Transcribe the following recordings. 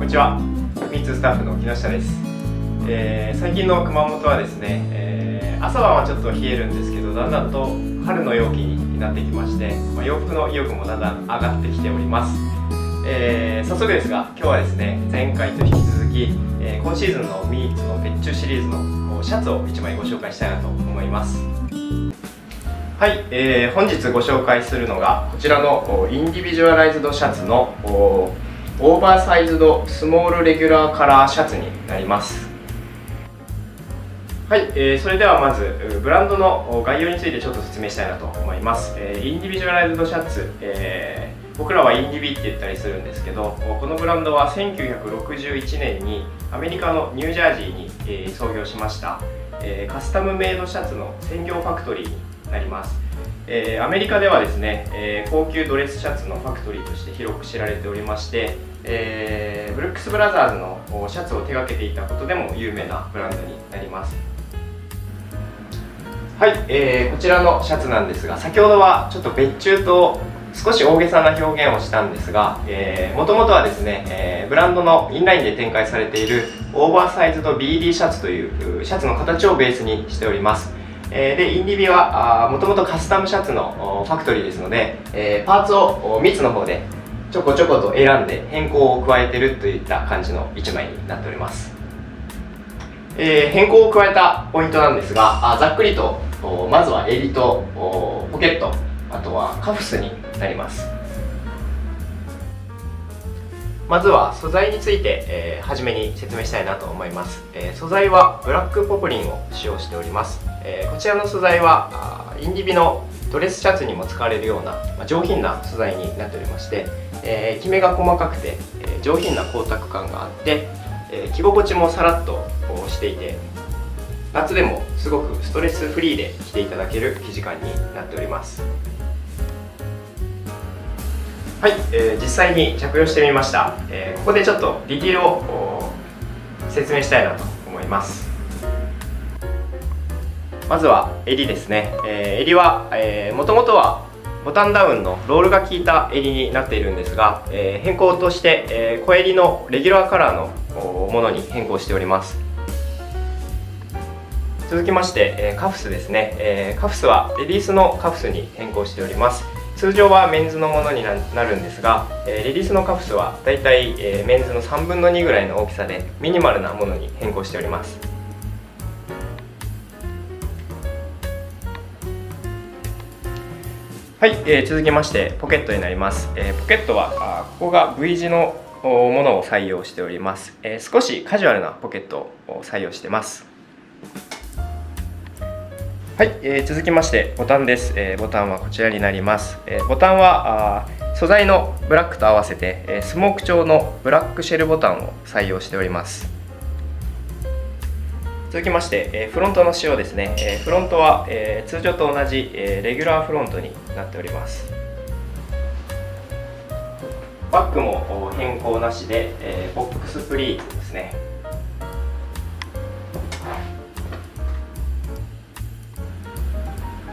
こんにちは。ミッツスタッフの木下です、えー、最近の熊本はですね、えー、朝晩はちょっと冷えるんですけどだんだんと春の陽気になってきまして、まあ、洋服の意欲もだんだん上がってきております、えー、早速ですが今日はですね前回と引き続き、え今シーズンのミーツの別注シリーズのシャツを1枚ご紹介したいなと思います。はい、えー、本日ご紹介するのがこちらのインディビジュアライズドシャツのオーバーサイズドスモールレギュラーカラーシャツになります。はい、えー、それではまずブランドの概要についてちょっと説明したいなと思います、えー、 INDIVIDUALIZED SHIRTS、えー、僕らはインディビって言ったりするんですけどこのブランドは1961年にアメリカのニュージャージーに、えー、創業しました、えー、カスタムメイドシャツの専業ファクトリーになります、えー、アメリカではですね、えー、高級ドレスシャツのファクトリーとして広く知られておりまして、えー、ブルックス・ブラザーズのシャツを手掛けていたことでも有名なブランドになります。はい、えー、こちらのシャツなんですが先ほどはちょっと別注と少し大げさな表現をしたんですがもともとはですね、えー、ブランドのインラインで展開されているオーバーサイズド BD シャツというシャツの形をベースにしております。え、でインディビはもともとカスタムシャツのファクトリーですので、えー、パーツを3つの方でちょこちょこと選んで変更を加えてるといった感じの1枚になっております、えー、変更を加えたポイントなんですがあざっくりとまずは襟とポケットあとはカフスになります。まずは素材について、えー、初めに説明したいなと思います、えー、素材はブラックポプリンを使用しております、えー、こちらの素材はインディビのドレスシャツにも使われるような、まあ、上品な素材になっておりまして、えー、キメが細かくて、えー、上品な光沢感があって、えー、着心地もさらっとしていて夏でもすごくストレスフリーで着ていただける生地感になっております。はい、えー、実際に着用してみました、えー、ここでちょっとディティールを説明したいなと思います。まずは襟ですね、えー、襟は、もともとはボタンダウンのロールが効いた襟になっているんですが、えー、変更として、えー、小襟のレギュラーカラーのものに変更しております。続きまして、えー、カフスですね、え、カフスはレディースのカフスに変更しております。通常はメンズのものになるんですが、え、レディースのカフスはだいたい、え、メンズの3分の2ぐらいの大きさでミニマルなものに変更しております。はい、えー、続きましてポケットになります、えー、ポケットはあここが V 字のものを採用しております、えー、少しカジュアルなポケットを採用してます。はい、えー、続きましてボタンです、えー、ボタンはこちらになります、えー、ボタンはあ素材のブラックと合わせて、えー、スモーク調のブラックシェルボタンを採用しております。続きまして、えー、フロントの仕様ですね、え、フロントは、えー、通常と同じ、えー、レギュラーフロントになっております。バッグも変更なしで、えー、ボックスプリーツですね。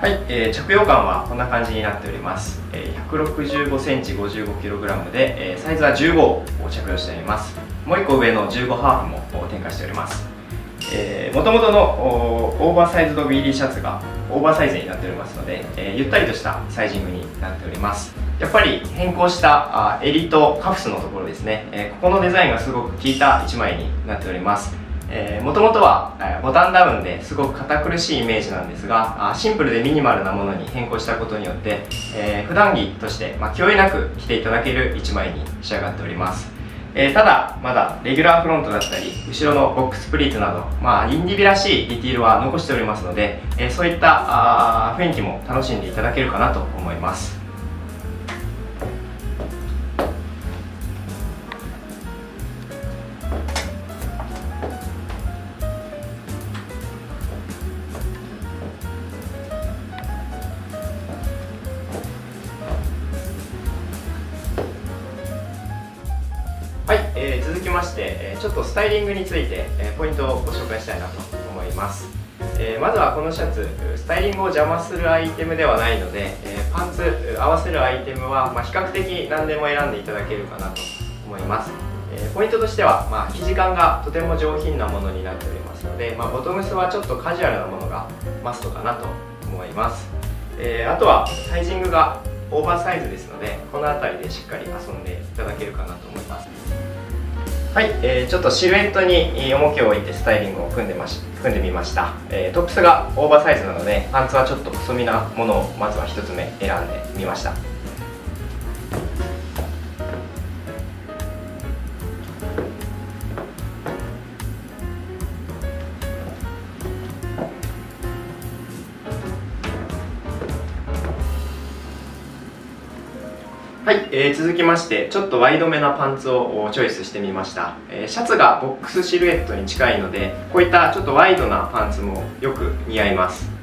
はい、えー、着用感はこんな感じになっております、えー、165センチ 55kg で、えー、サイズは15を着用しております。もう1個上の15ハーフも展開しております。もともとのオーバーサイズド BD シャツがオーバーサイズになっておりますので、えー、ゆったりとしたサイジングになっております。やっぱり変更したあ襟とカフスのところですね、えー、ここのデザインがすごく効いた1枚になっております。もともとは、ボタンダウンですごく堅苦しいイメージなんですがシンプルでミニマルなものに変更したことによって、えー、普段着として、まあ、気負いなく着ていただける1枚に仕上がっております、えー、ただまだレギュラーフロントだったり後ろのボックスプリートなど、まあ、インディビらしいディティールは残しておりますので、えー、そういったあ雰囲気も楽しんでいただけるかなと思います。きまして、ちょっとスタイリングについて、ポイントをご紹介したいなと思います、え、まずはこのシャツスタイリングを邪魔するアイテムではないので、え、パンツ合わせるアイテムは、ま、比較的何でも選んでいただけるかなと思います。えポイントとしては、まあ、生地感がとても上品なものになっておりますので、まあ、ボトムスはちょっとカジュアルなものがマストかなと思います、え、あとはサイジングがオーバーサイズですのでこの辺りでしっかり遊んでいただけるかなと思います。はい、えー、ちょっとシルエットに重きを置いてスタイリングを組んでまし組んでみました、えー、トップスがオーバーサイズなのでパンツはちょっと細身なものをまずは1つ目選んでみました。はい、えー、続きましてちょっとワイドめなパンツをチョイスしてみました、えー、シャツがボックスシルエットに近いのでこういったちょっとワイドなパンツもよく似合います。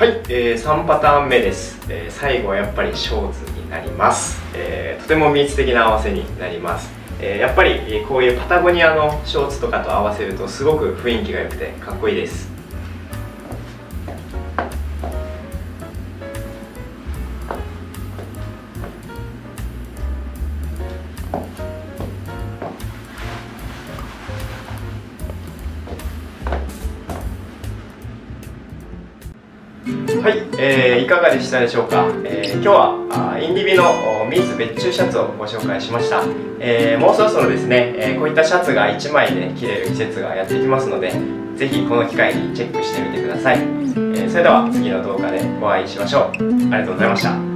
はい、えー、3パターン目です、えー、最後はやっぱりショーツになります、えー、とても密的な合わせになります、えー、やっぱりこういうパタゴニアのショーツとかと合わせるとすごく雰囲気が良くてかっこいいです。はい、えー、いかがでしたでしょうか、えー、今日はあインディビのミーツ別注シャツをご紹介しました、えー、もうそろそろですね、えこういったシャツが1枚で着れる季節がやってきますのでぜひこの機会にチェックしてみてください、えそれでは次の動画でお会いしましょう。ありがとうございました。